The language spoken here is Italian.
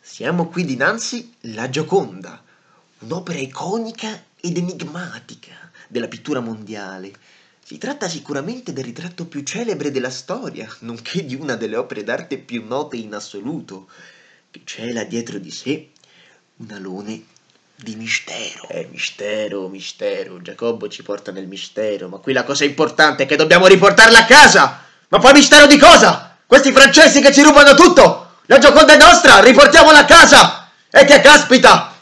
Siamo qui dinanzi La Gioconda, un'opera iconica ed enigmatica della pittura mondiale. Si tratta sicuramente del ritratto più celebre della storia, nonché di una delle opere d'arte più note in assoluto, che cela dietro di sé un alone di mistero. Eh, mistero, mistero. Giacobbo ci porta nel mistero, ma qui la cosa importante è che dobbiamo riportarla a casa. Ma poi mistero di cosa? Questi francesi che ci rubano tutto! La Gioconda è nostra, riportiamola a casa! E che caspita!